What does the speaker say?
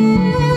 Música